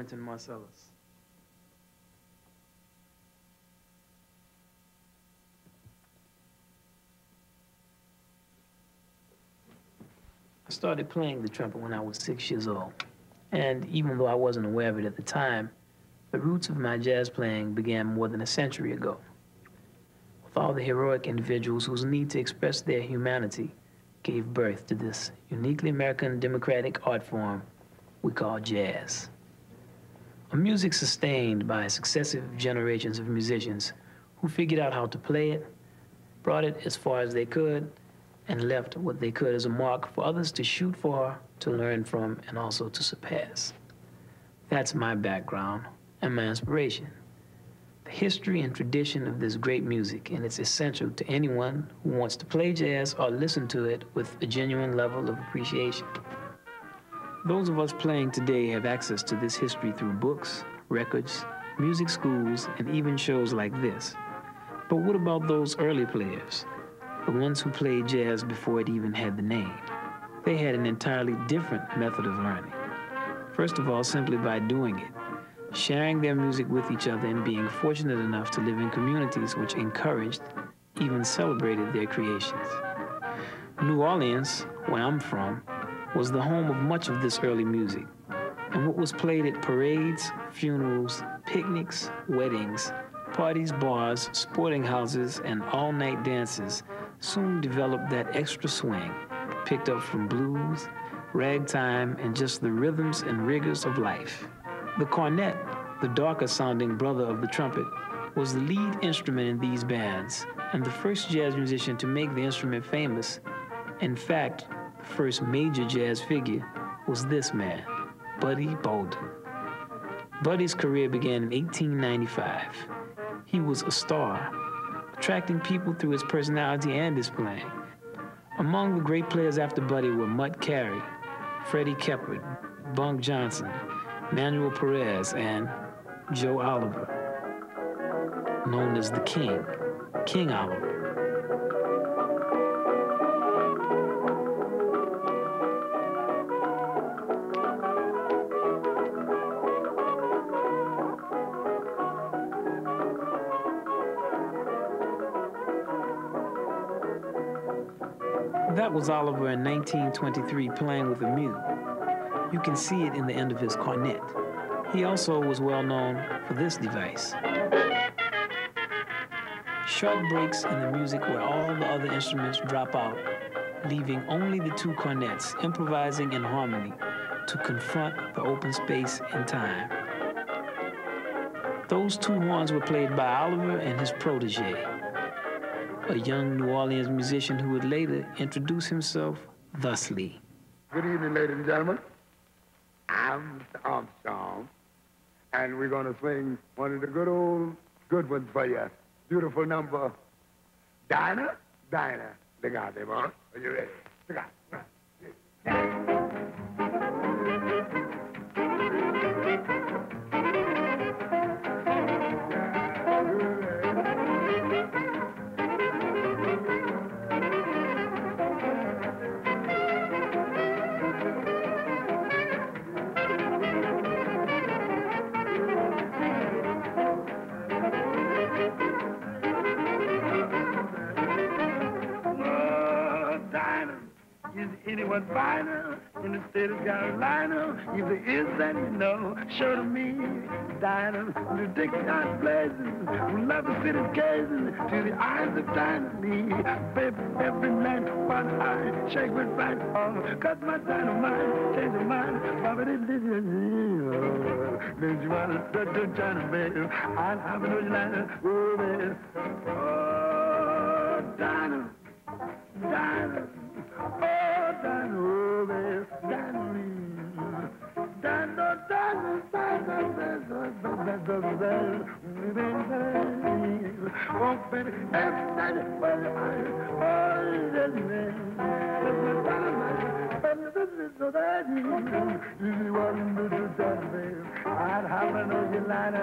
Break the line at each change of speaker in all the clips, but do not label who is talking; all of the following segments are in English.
Wynton Marsalis. I started playing the trumpet when I was six years old. And even though I wasn't aware of it at the time, the roots of my jazz playing began more than a century ago. With all the heroic individuals whose need to express their humanity gave birth to this uniquely American democratic art form we call jazz. A music sustained by successive generations of musicians who figured out how to play it, brought it as far as they could, and left what they could as a mark for others to shoot for, to learn from, and also to surpass. That's my background and my inspiration. The history and tradition of this great music, and it's essential to anyone who wants to play jazz or listen to it with a genuine level of appreciation. Those of us playing today have access to this history through books, records, music schools, and even shows like this. But what about those early players? the ones who played jazz before it even had the name. They had an entirely different method of learning. First of all, simply by doing it, sharing their music with each other and being fortunate enough to live in communities which encouraged, even celebrated their creations. New Orleans, where I'm from, was the home of much of this early music. And what was played at parades, funerals, picnics, weddings, parties, bars, sporting houses, and all night dances soon developed that extra swing picked up from blues, ragtime, and just the rhythms and rigors of life. The cornet, the darker sounding brother of the trumpet, was the lead instrument in these bands and the first jazz musician to make the instrument famous. In fact, first major jazz figure was this man, Buddy Bolden. Buddy's career began in 1895. He was a star attracting people through his personality and his playing. Among the great players after Buddy were Mutt Carey, Freddie Keppard, Bunk Johnson, Manuel Perez, and Joe Oliver, known as the King, King Oliver. That was Oliver in 1923 playing with a mute. You can see it in the end of his cornet. He also was well known for this device. Short breaks in the music where all the other instruments drop out, leaving only the two cornets improvising in harmony to confront the open space and time. Those two horns were played by Oliver and his protege, a young New Orleans musician who would later introduce himself thusly.
Good evening, ladies and gentlemen. I'm Armstrong, and we're going to sing one of the good old good ones for you. Beautiful number, Dinah, Dinah. Look out. Are you ready? Look out. Anyone finer in the state of Carolina. If there is, then you know, show to me. Dinah, the Dixon blazing, we love the city gazing to the eyes of Dinah. Baby, every night, one eye, shake with right on. Cut my dynamite, change your mind. Did this, Did you want to do China, baby? I'll have no line, oh, baby. Oh, Dinah, Dinah. I'd have an old line,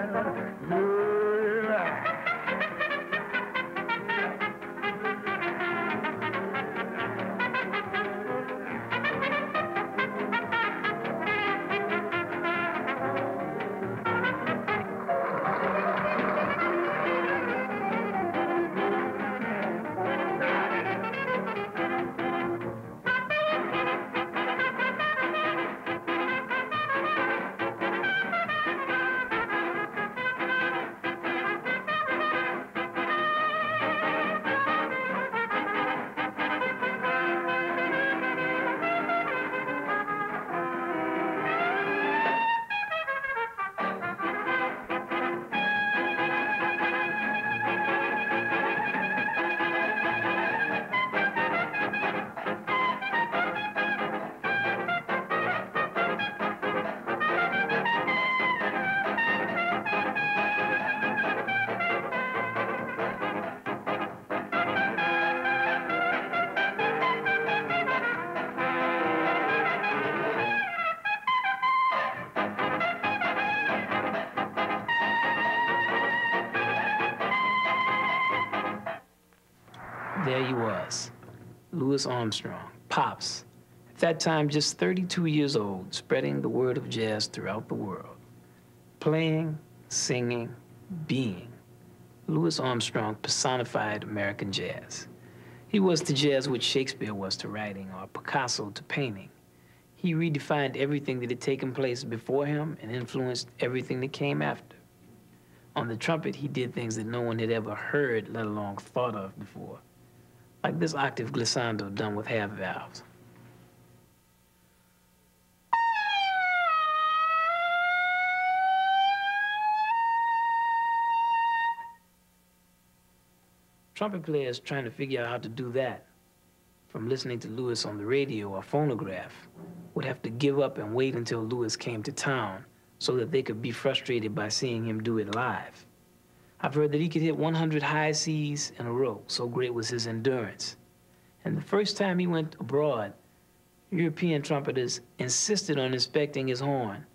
Louis Armstrong, Pops, at that time just 32 years old, spreading the word of jazz throughout the world. Playing, singing, being. Louis Armstrong personified American jazz. He was to jazz what Shakespeare was to writing or Picasso to painting. He redefined everything that had taken place before him and influenced everything that came after. On the trumpet, he did things that no one had ever heard, let alone thought of before, like this octave glissando done with half valves. Trumpet players trying to figure out how to do that from listening to Louis on the radio or phonograph would have to give up and wait until Louis came to town so that they could be frustrated by seeing him do it live. I've heard that he could hit 100 high C's in a row, so great was his endurance. And the first time he went abroad, European trumpeters insisted on inspecting his horn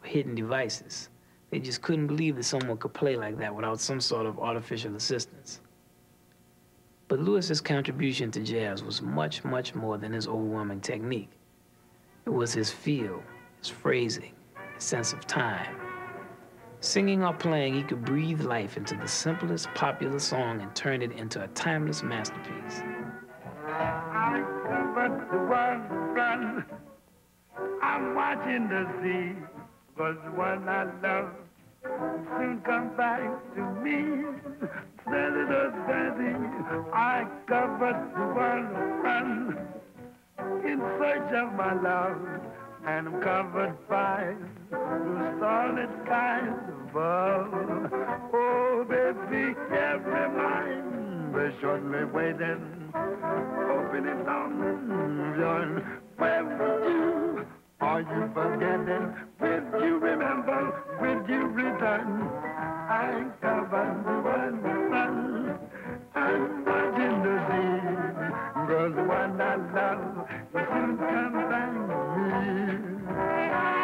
for hidden devices. They just couldn't believe that someone could play like that without some sort of artificial assistance. But Louis's contribution to jazz was much, much more than his overwhelming technique. It was his feel, his phrasing, his sense of time. Singing or playing, he could breathe life into the simplest popular song and turn it into a timeless masterpiece.
I'm watching the sea, the one I love soon come back to me. Steady, steady, I covered the world run in search of my love, and I'm covered by the starlit skies above. Oh, baby, every mind is shortly waiting, hoping it's on. Where would you? Are you forgetting? Will you remember? Will you return? I covered the one sun. I'm watching the sea. Girl, the one I love will soon come back to me.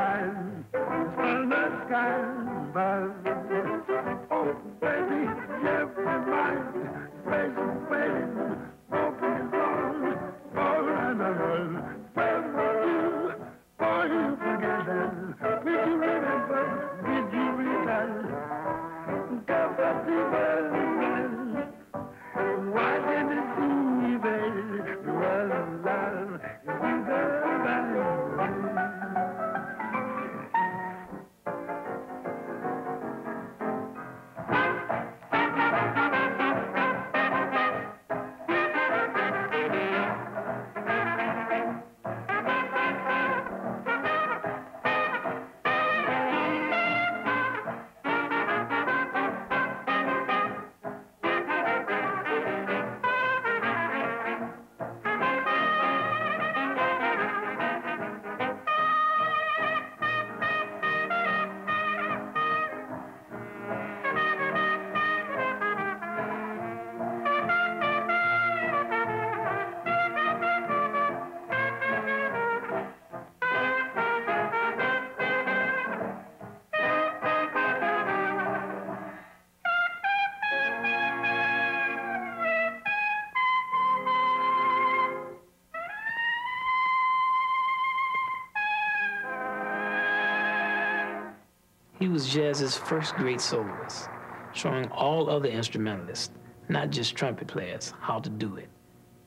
was jazz's first great soloist, showing all other instrumentalists, not just trumpet players, how to do it.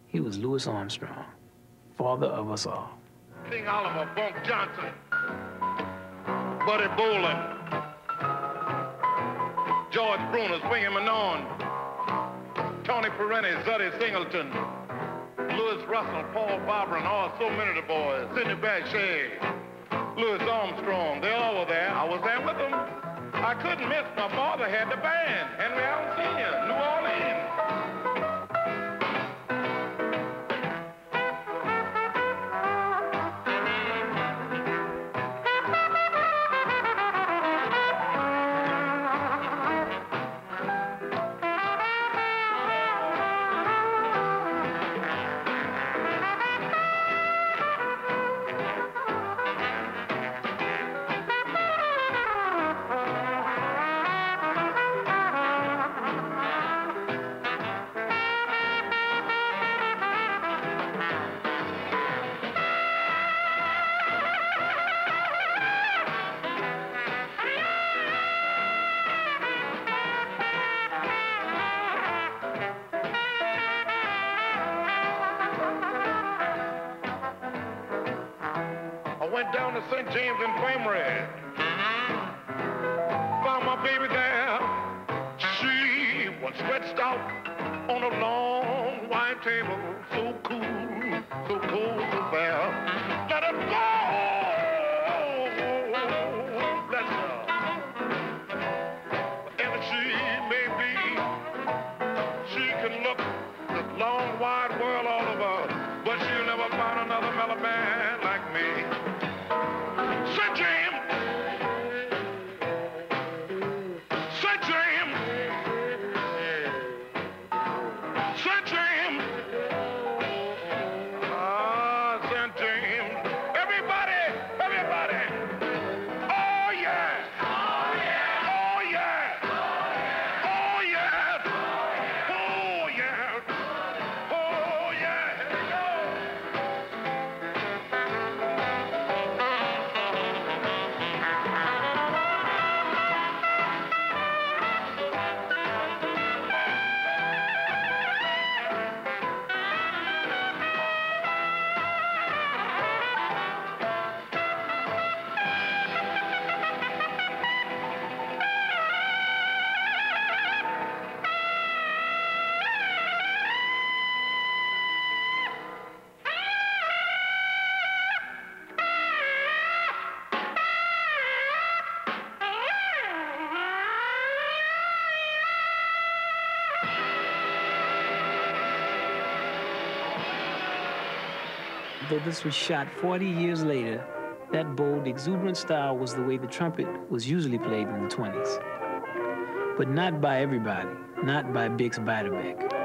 He was Louis Armstrong, father of us all.
King Oliver, Bunk Johnson, Buddy Bolden, George Bruner, Swinging Manon, Tony Perenni, Zutty Singleton, Luis Russell, Paul Barber, and all so many of the boys, Sidney Bechet, Louis Armstrong, they all were there. I was there with them. I couldn't miss. My father had the band, Henry Allen Sr., New Orleans.
Though this was shot 40 years later, that bold, exuberant style was the way the trumpet was usually played in the 20s. But not by everybody, not by Bix Beiderbecke.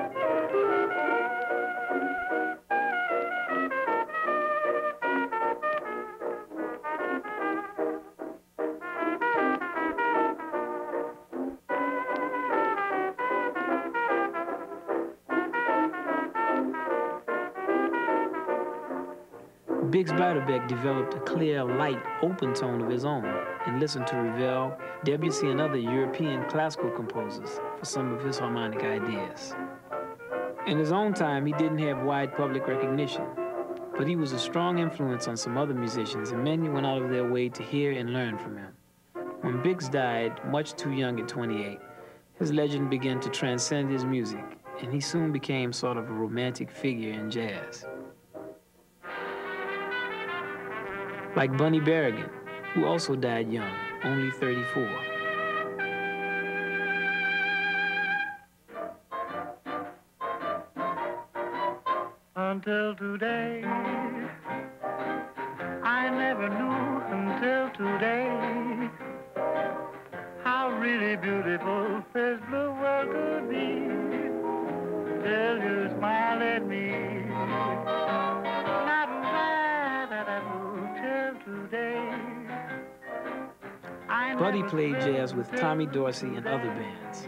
Developed a clear, light, open tone of his own and listened to Ravel, Debussy, and other European classical composers for some of his harmonic ideas. In his own time, he didn't have wide public recognition, but he was a strong influence on some other musicians, and many went out of their way to hear and learn from him. When Bix died, much too young at 28, his legend began to transcend his music, and he soon became sort of a romantic figure in jazz. Like Bunny Berigan, who also died young, only 34.
Until today,
played jazz with Tommy Dorsey and other bands,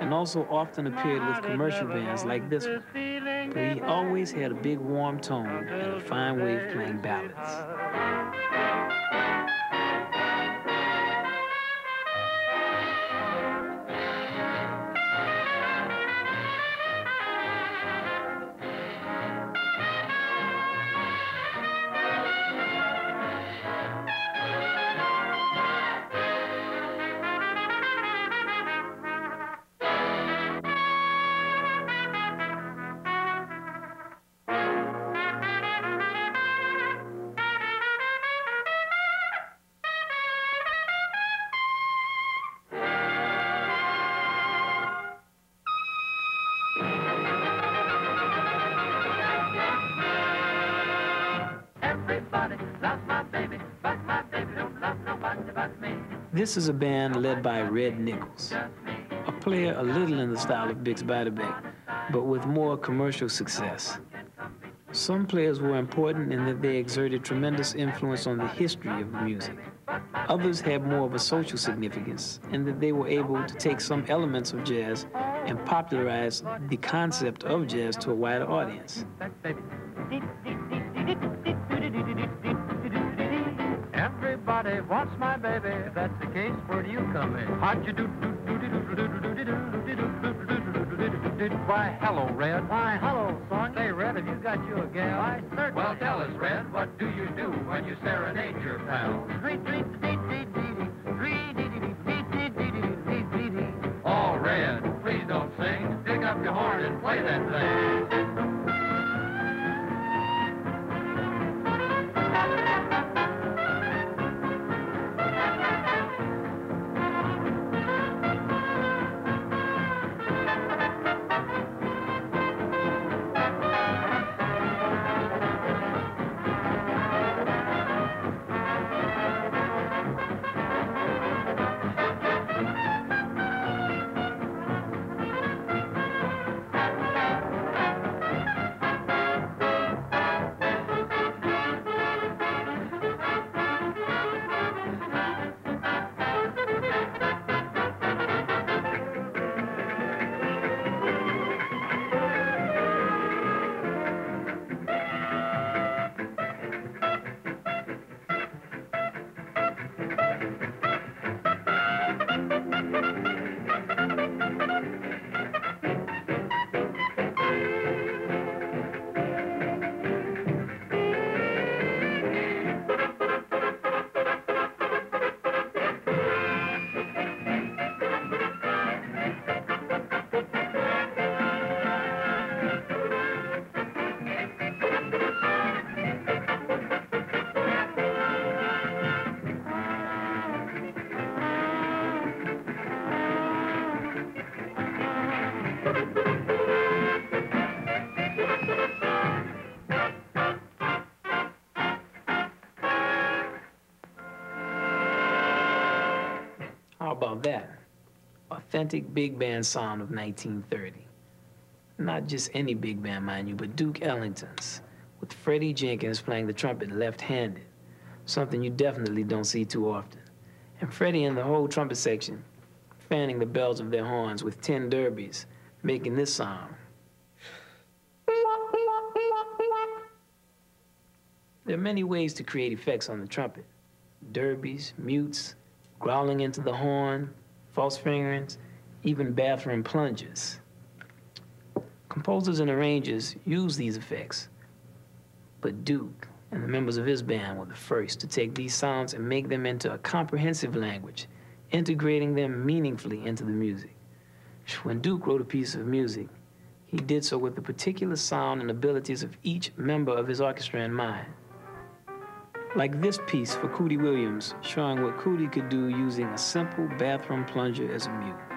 and also often appeared with commercial bands like this one. But he always had a big warm tone and a fine way of playing ballads. This is a band led by Red Nichols, a player a little in the style of Bix Beiderbecke, but with more commercial success. Some players were important in that they exerted tremendous influence on the history of music. Others had more of a social significance in that they were able to take some elements of jazz and popularize the concept of jazz to a wider audience.
Everybody wants my baby. Case, where do you come in? How'd you do? do, do, do, do, do, do, do, do, by Hello Red.
Why, hello, son.
Say, Red, have you got you a gal?
Why, certainly.
Well, tell us, Red, what do you do when you serenade your pal?
Treat, treat, treat, treat, treat, treat, treat, treat, treat, treat, treat, treat.
Oh, Red, please don't sing. Pick up your horn and play that thing.
About that? Authentic big band sound of 1930. Not just any big band, mind you, but Duke Ellington's, with Freddie Jenkins playing the trumpet left-handed, something you definitely don't see too often. And Freddie and the whole trumpet section fanning the bells of their horns with 10 derbies, making this sound. There are many ways to create effects on the trumpet. Derbies, mutes, growling into the horn, false fingerings, even bathroom plunges. Composers and arrangers use these effects, but Duke and the members of his band were the first to take these sounds and make them into a comprehensive language, integrating them meaningfully into the music. When Duke wrote a piece of music, he did so with the particular sound and abilities of each member of his orchestra in mind. Like this piece for Cootie Williams, showing what Cootie could do using a simple bathroom plunger as a mute.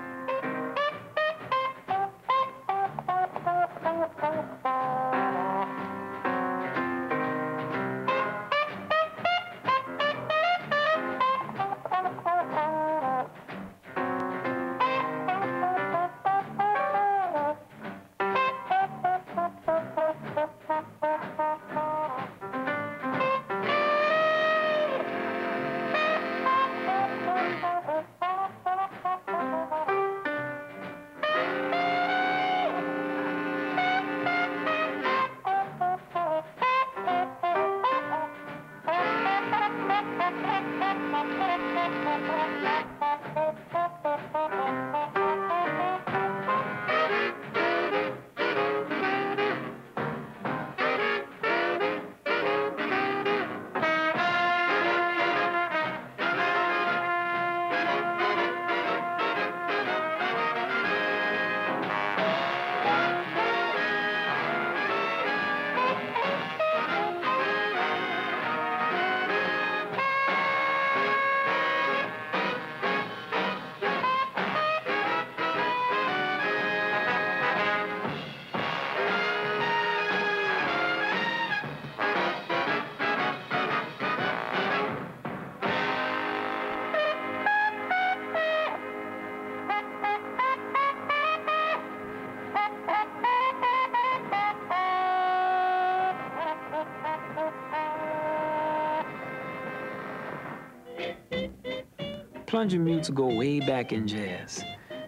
Plunger mutes go way back in jazz,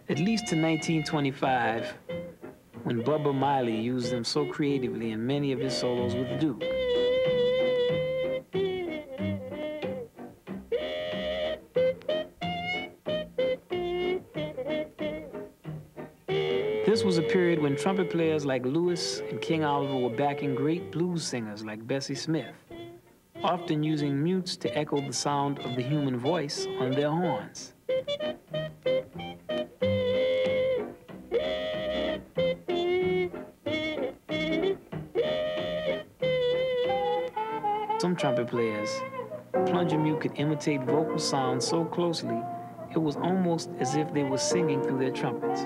at least to 1925, when Bubber Miley used them so creatively in many of his solos with Duke. This was a period when trumpet players like Louis and King Oliver were backing great blues singers like Bessie Smith, often using mutes to echo the sound of the human voice on their horns. Some trumpet players, plunger mute could imitate vocal sounds so closely it was almost as if they were singing through their trumpets.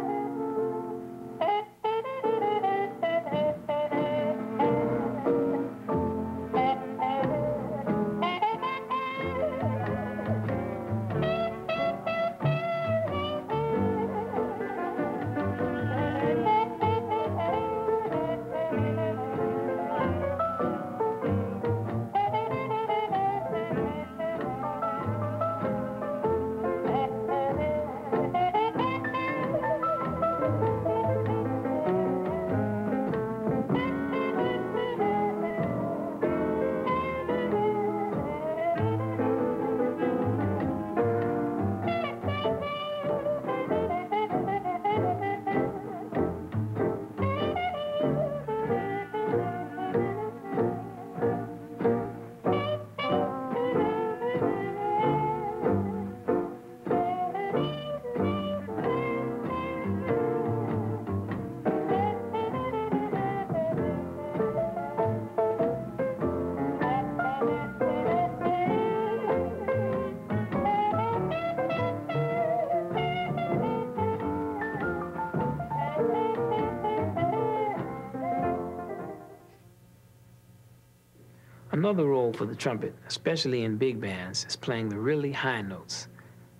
Another role for the trumpet, especially in big bands, is playing the really high notes.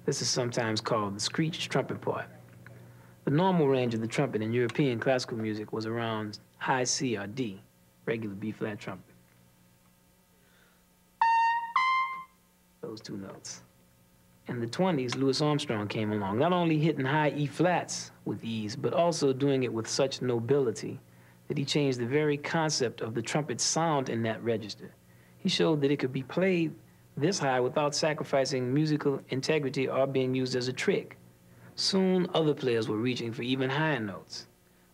This is sometimes called the screech trumpet part. The normal range of the trumpet in European classical music was around high C or D, regular B flat trumpet. Those two notes. In the 20s, Louis Armstrong came along, not only hitting high E flats with ease, but also doing it with such nobility that he changed the very concept of the trumpet sound in that register. He showed that it could be played this high without sacrificing musical integrity or being used as a trick. Soon, other players were reaching for even higher notes.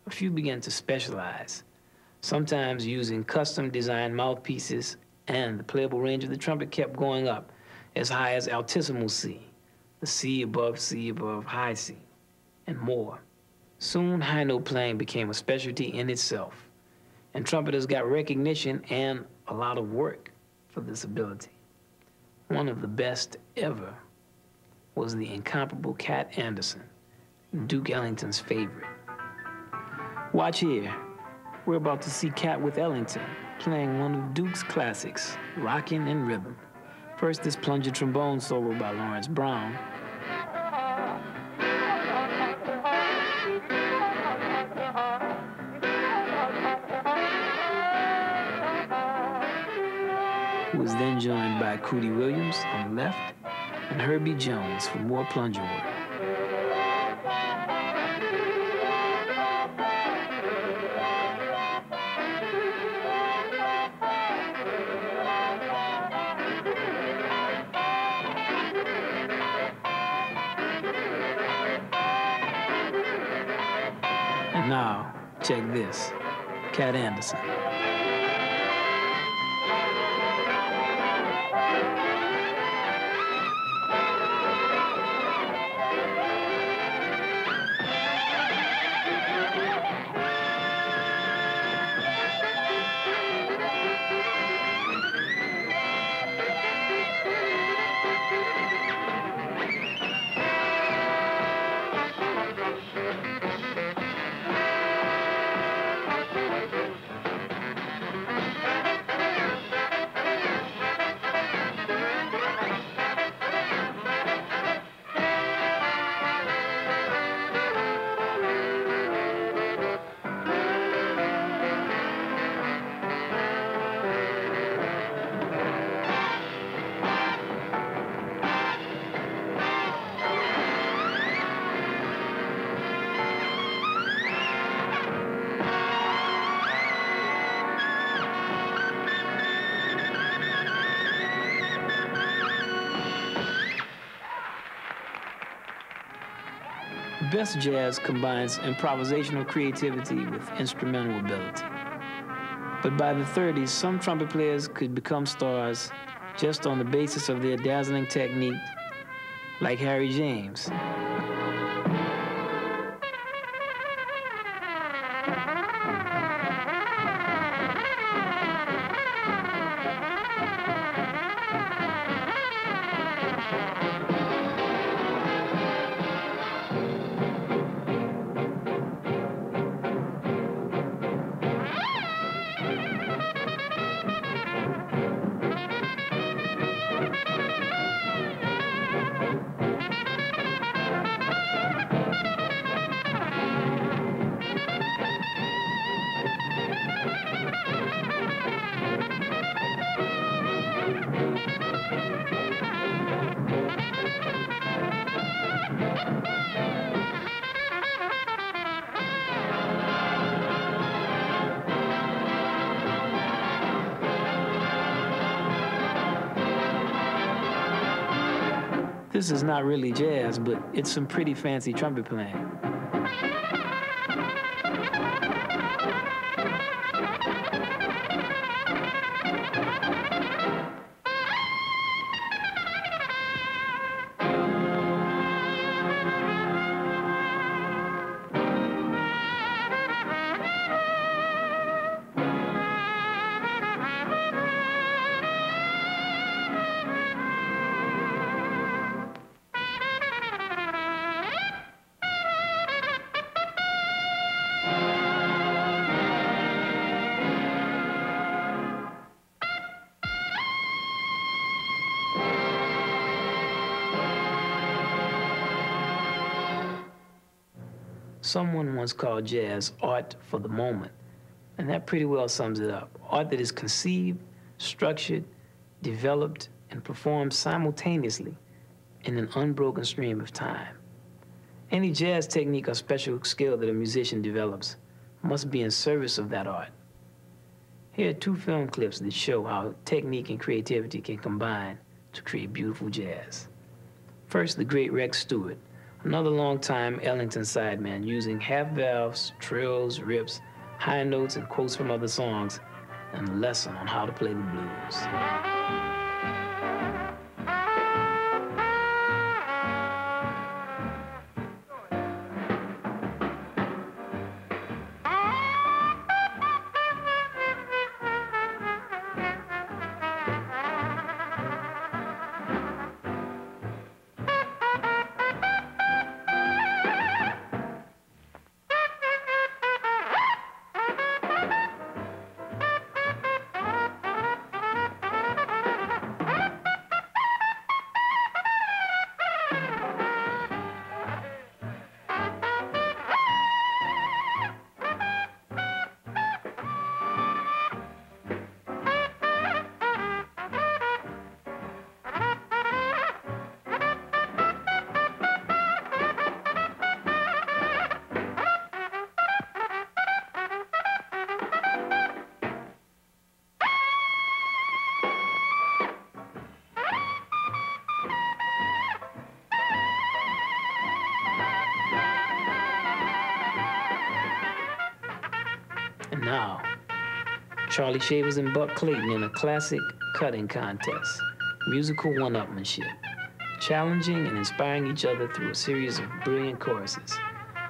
A few began to specialize, sometimes using custom designed mouthpieces, and the playable range of the trumpet kept going up as high as altissimo C, the C above C above high C, and more. Soon, high note playing became a specialty in itself, and trumpeters got recognition and a lot of work for this ability. One of the best ever was the incomparable Cat Anderson, Duke Ellington's favorite. Watch here. We're about to see Cat with Ellington playing one of Duke's classics, Rockin' in Rhythm. First, this plunger trombone solo by Lawrence Brown, was then joined by Cootie Williams on the left and Herbie Jones for more plunger work. And now, check this Cat Anderson. Best jazz combines improvisational creativity with instrumental ability. But by the 30s, some trumpet players could become stars just on the basis of their dazzling technique, like Harry James. Not really jazz, but it's some pretty fancy trumpet playing. Someone once called jazz art for the moment, and that pretty well sums it up. Art that is conceived, structured, developed, and performed simultaneously in an unbroken stream of time. Any jazz technique or special skill that a musician develops must be in service of that art. Here are two film clips that show how technique and creativity can combine to create beautiful jazz. First, the great Rex Stewart Another long-time Ellington sideman using half valves, trills, rips, high notes, and quotes from other songs, and a lesson on how to play the blues. And now, Charlie Shavers and Buck Clayton in a classic cutting contest, musical one-upmanship, challenging and inspiring each other through a series of brilliant choruses,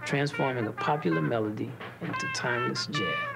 transforming a popular melody into timeless jazz.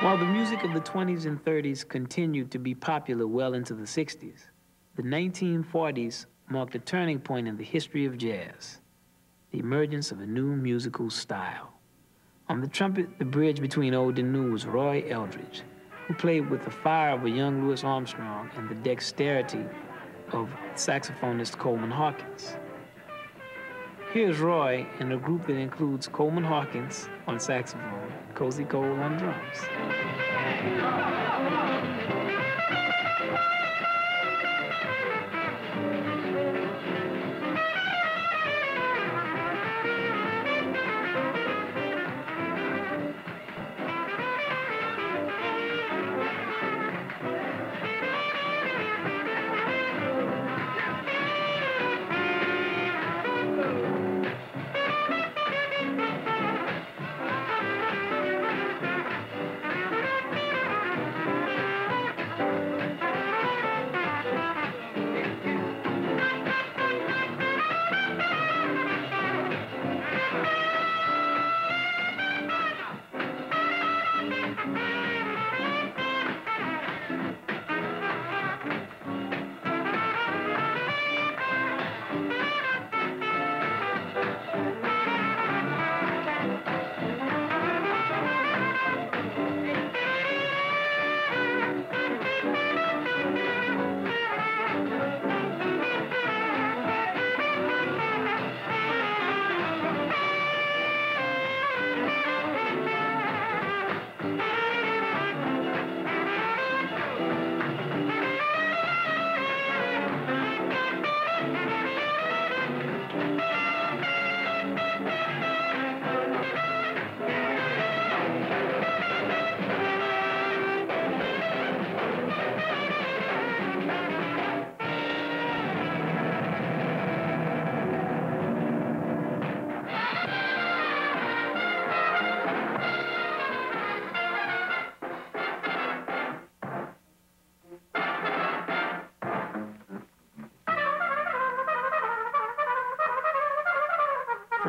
While the music of the 20s and 30s continued to be popular well into the 60s, the 1940s marked a turning point in the history of jazz, the emergence of a new musical style. On the trumpet, the bridge between old and new was Roy Eldridge, who played with the fire of a young Louis Armstrong and the dexterity of saxophonist Coleman Hawkins. Here's Roy in a group that includes Coleman Hawkins on saxophone, Cozy Cole on drums.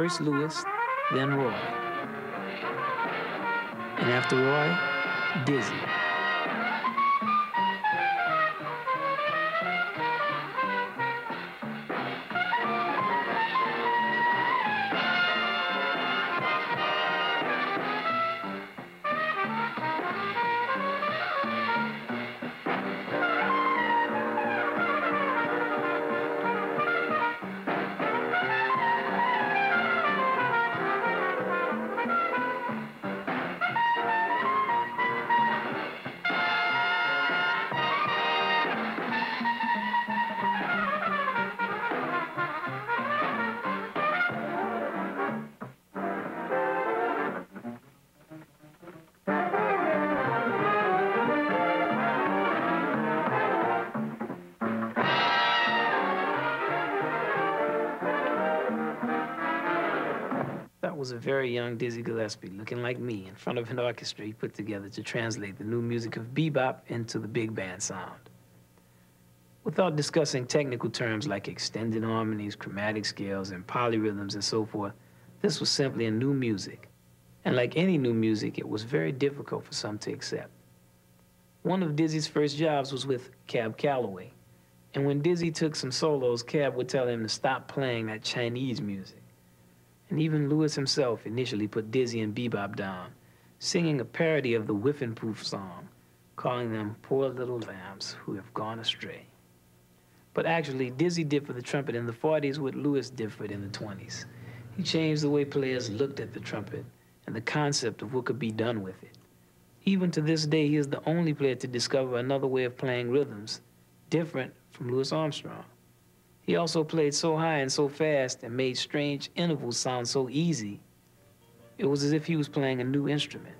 First Louis, then Roy. And after Roy, Dizzy. Very young Dizzy Gillespie, looking like me, in front of an orchestra he put together to translate the new music of bebop into the big band sound. Without discussing technical terms like extended harmonies, chromatic scales, and polyrhythms and so forth, this was simply a new music. And like any new music, it was very difficult for some to accept. One of Dizzy's first jobs was with Cab Calloway. And when Dizzy took some solos, Cab would tell him to stop playing that Chinese music. And even Louis himself initially put Dizzy and Bebop down, singing a parody of the Whiffenpoof song, calling them poor little lambs who have gone astray. But actually, Dizzy did for the trumpet in the 40s what Louis did for it in the 20s. He changed the way players looked at the trumpet and the concept of what could be done with it. Even to this day, he is the only player to discover another way of playing rhythms different from Louis Armstrong. He also played so high and so fast and made strange intervals sound so easy. It was as if he was playing a new instrument.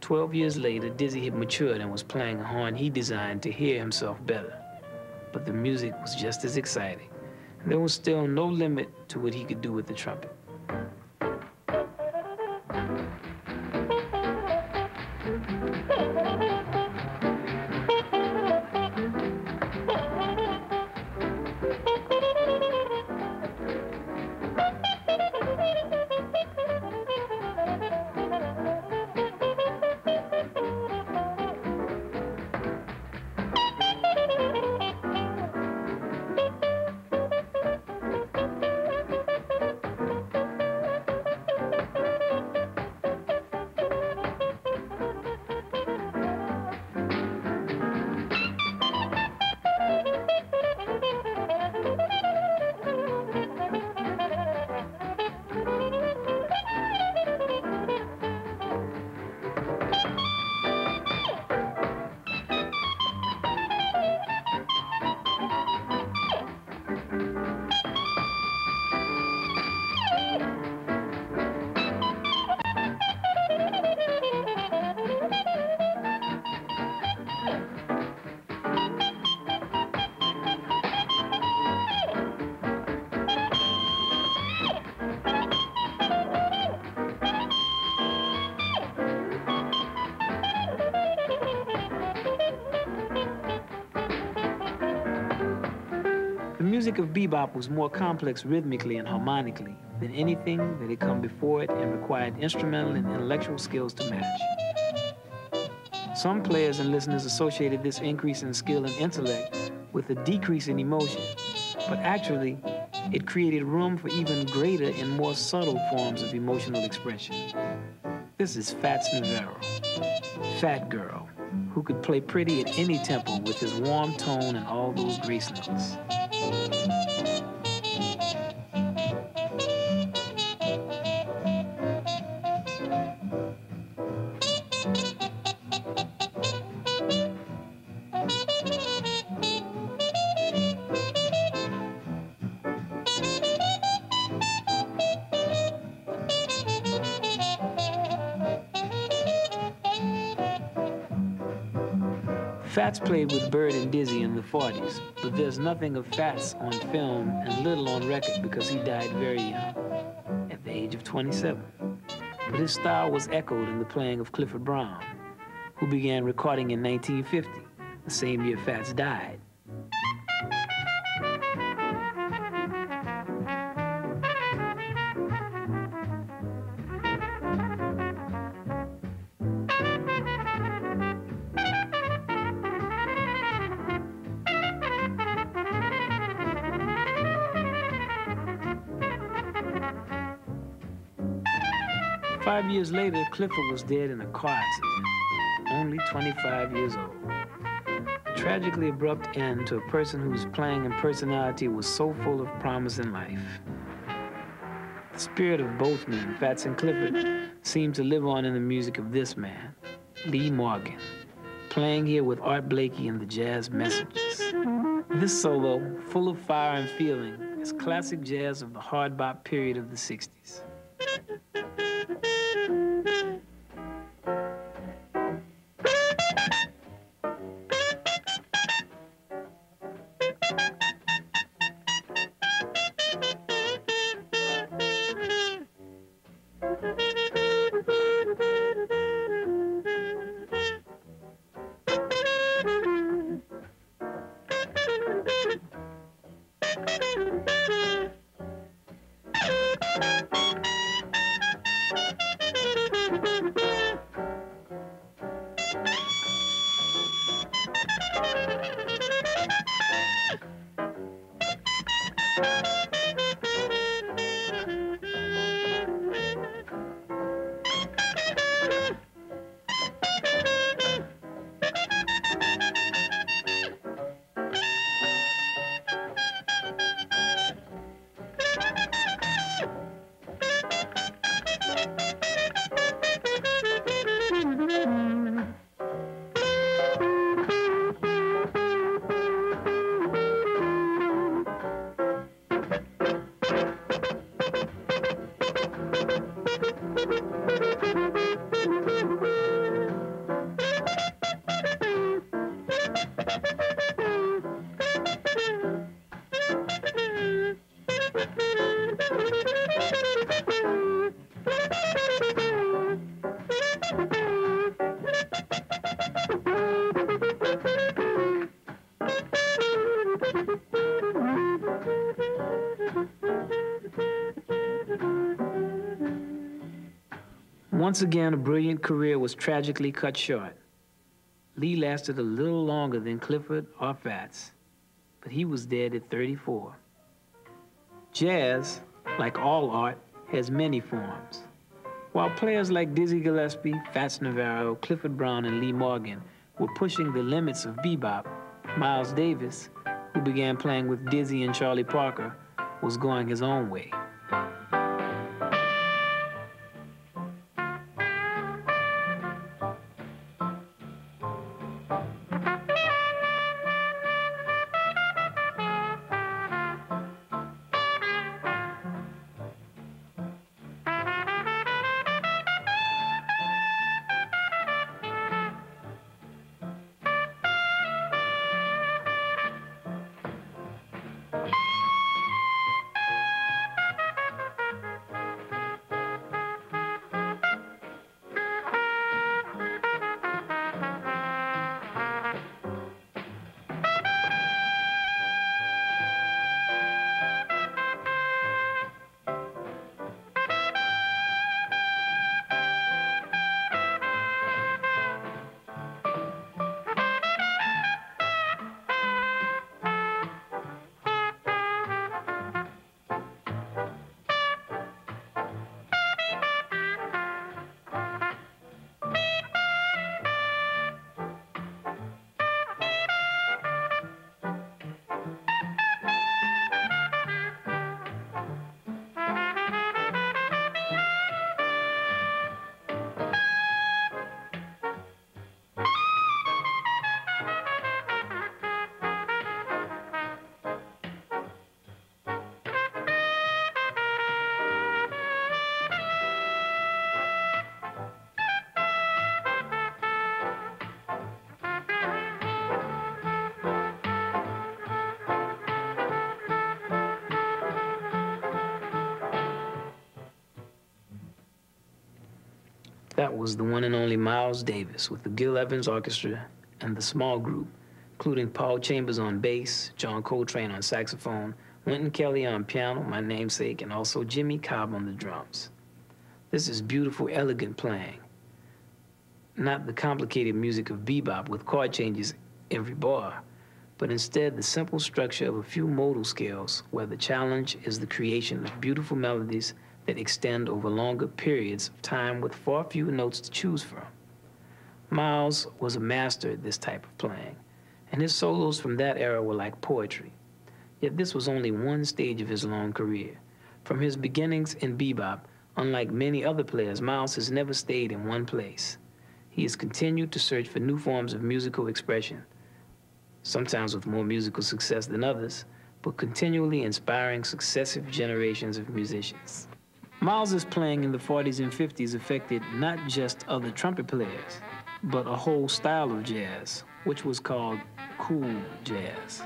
Twelve years later, Dizzy had matured and was playing a horn he designed to hear himself better. But the music was just as exciting. There was still no limit to what he could do with the trumpet. Music of bebop was more complex rhythmically and harmonically than anything that had come before it and required instrumental and intellectual skills to match. Some players and listeners associated this increase in skill and intellect with a decrease in emotion, but actually, it created room for even greater and more subtle forms of emotional expression. This is Fats Navarro, Fat Girl, who could play pretty at any tempo with his warm tone and all those grace notes. Played with Bird and Dizzy in the 40s, but there's nothing of Fats on film and little on record because he died very young, at the age of 27. But his style was echoed in the playing of Clifford Brown, who began recording in 1950, the same year Fats died. Years later, Clifford was dead in a car accident, only 25 years old. A tragically abrupt end to a person whose playing and personality was so full of promise in life. The spirit of both men, Fats and Clifford, seemed to live on in the music of this man, Lee Morgan, playing here with Art Blakey and the Jazz Messengers. This solo, full of fire and feeling, is classic jazz of the hard bop period of the 60s. Once again, a brilliant career was tragically cut short. Lee lasted a little longer than Clifford or Fats, but he was dead at 34. Jazz, like all art, has many forms. While players like Dizzy Gillespie, Fats Navarro, Clifford Brown, and Lee Morgan were pushing the limits of bebop, Miles Davis, who began playing with Dizzy and Charlie Parker, was going his own way. That was the one and only Miles Davis with the Gil Evans Orchestra and the small group, including Paul Chambers on bass, John Coltrane on saxophone, Wynton Kelly on piano, my namesake, and also Jimmy Cobb on the drums. This is beautiful, elegant playing. Not the complicated music of bebop with chord changes every bar, but instead the simple structure of a few modal scales where the challenge is the creation of beautiful melodies that extend over longer periods of time with far fewer notes to choose from. Miles was a master at this type of playing, and his solos from that era were like poetry. Yet this was only one stage of his long career. From his beginnings in bebop, unlike many other players, Miles has never stayed in one place. He has continued to search for new forms of musical expression, sometimes with more musical success than others, but continually inspiring successive generations of musicians. Miles's playing in the 40s and 50s affected not just other trumpet players, but a whole style of jazz, which was called cool jazz.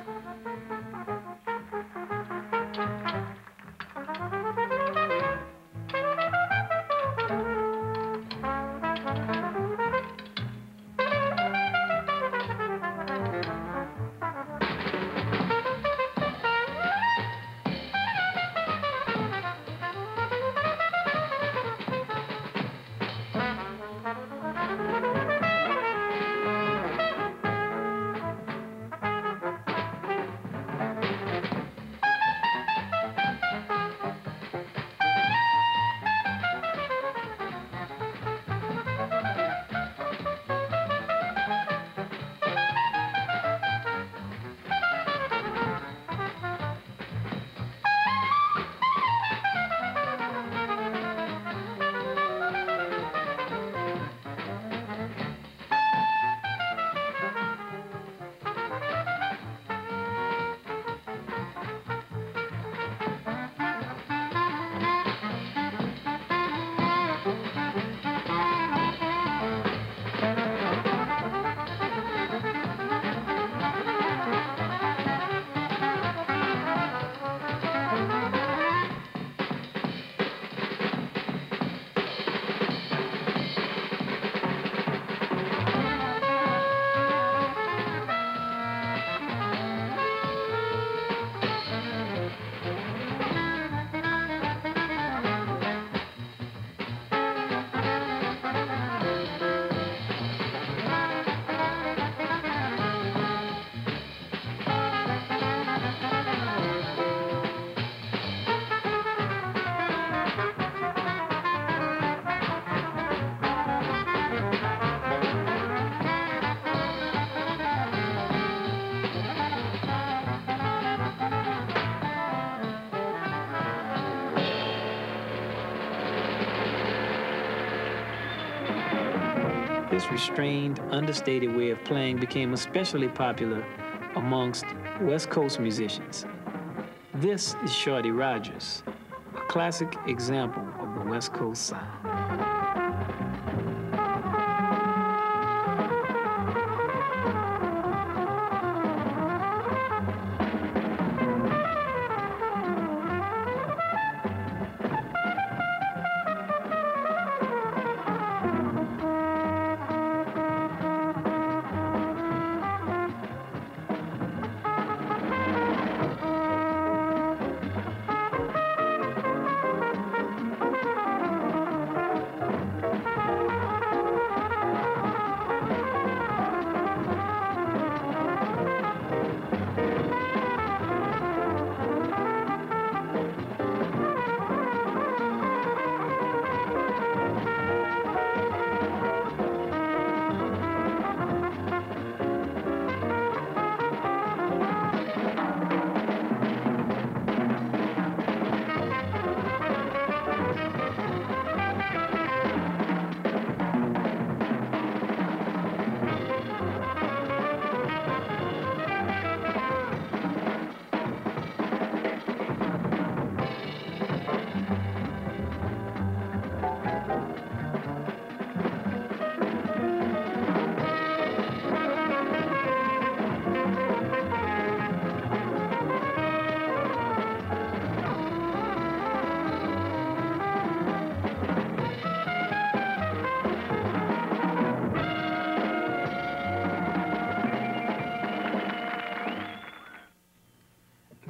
Restrained, understated way of playing became especially popular amongst West Coast musicians. This is Shorty Rogers, a classic example of the West Coast sound.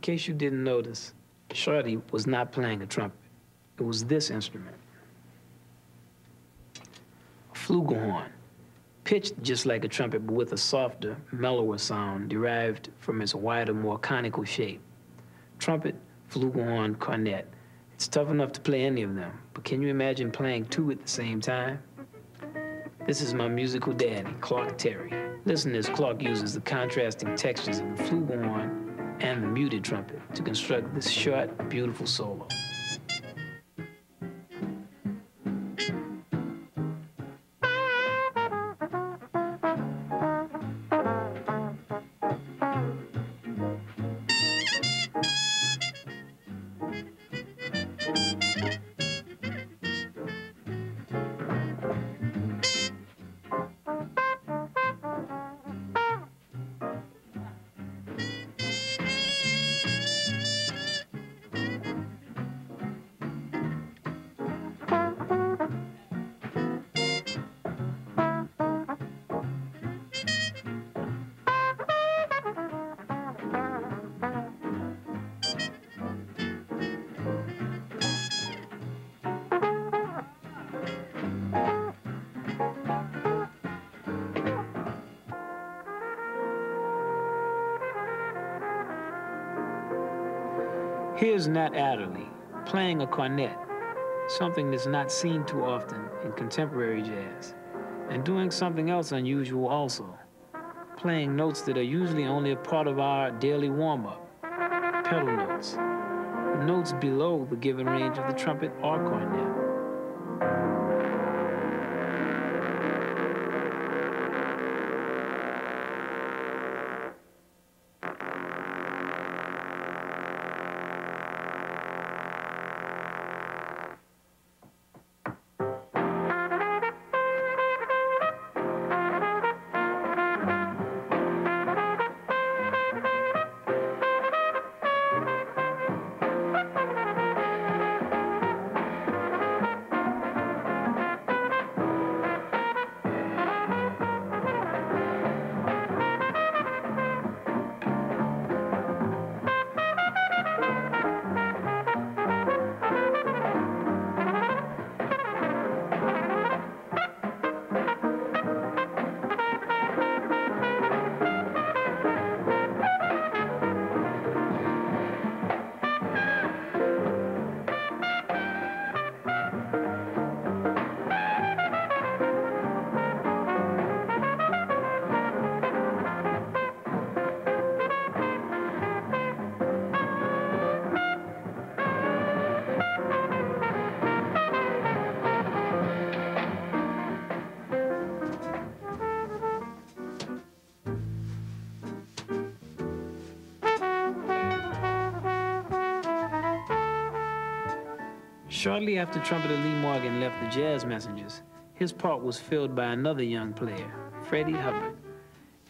Case you didn't notice, Shorty was not playing a trumpet. It was this instrument. A flugelhorn, pitched just like a trumpet, but with a softer, mellower sound derived from its wider, more conical shape. Trumpet, flugelhorn, cornet. It's tough enough to play any of them, but can you imagine playing two at the same time? This is my musical daddy, Clark Terry. Listen as Clark uses the contrasting textures of the flugelhorn muted trumpet to construct this short, beautiful solo. Nat Adderley playing a cornet, something that's not seen too often in contemporary jazz, and doing something else unusual also, playing notes that are usually only a part of our daily warm up pedal notes, notes below the given range of the trumpet or cornet. Shortly after trumpeter Lee Morgan left the Jazz Messengers, his part was filled by another young player, Freddie Hubbard.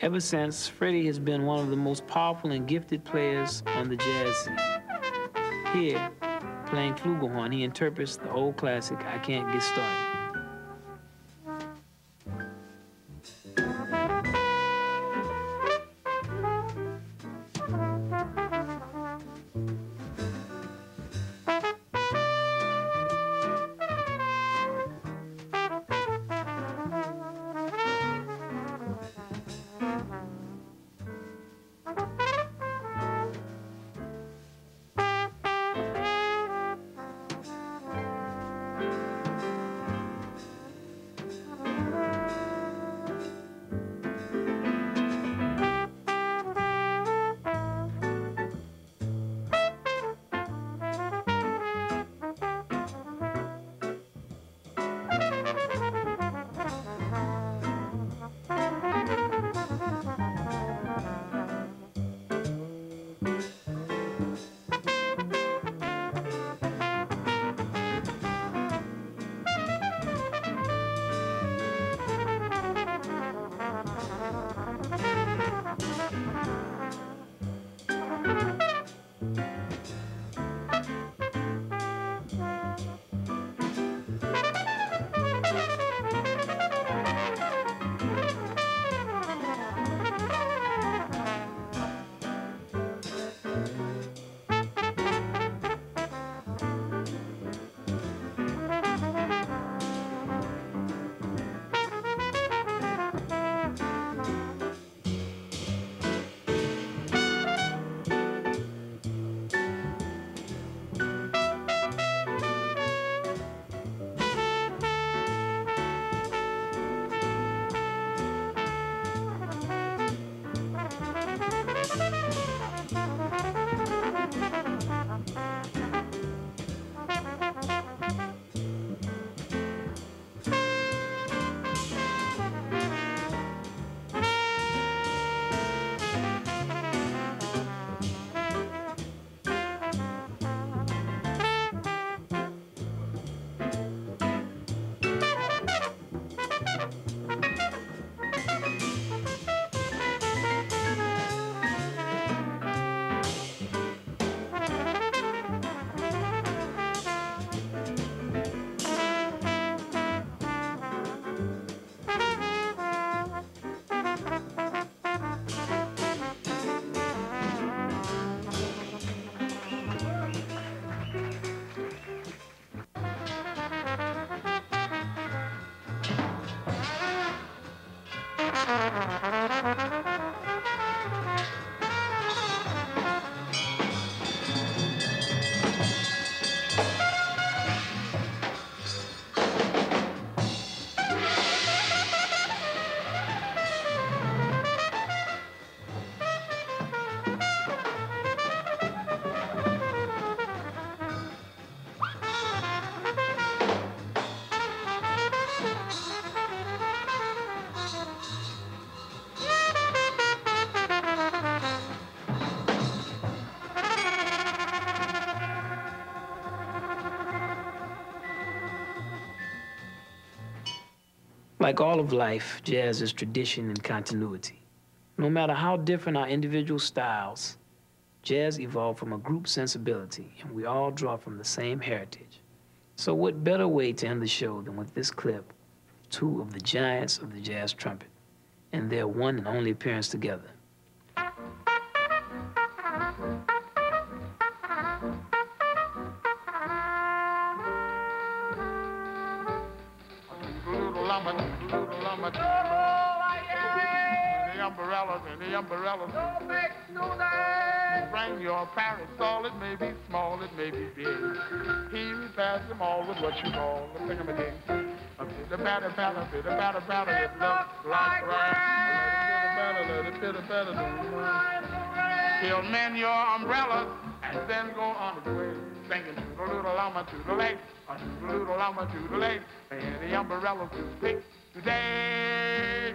Ever since, Freddie has been one of the most powerful and gifted players on the jazz scene. Here, playing flugelhorn, he interprets the old classic, I Can't Get Started. Like all of life, jazz is tradition and continuity. No matter how different our individual styles, jazz evolved from a group sensibility, and we all draw from the same heritage. So, what better way to end the show than with this clip two of the giants of the jazz trumpet and their one and only appearance together?
You call a thingamading. A bit of batter, batter, bit of batter, batter, it looks like rain. Bit of batter, let it bit of batter. He'll mend your umbrellas and then go on his way. Singing to the little llama to the lake, to the little llama to the lake. And the umbrellas to stick today.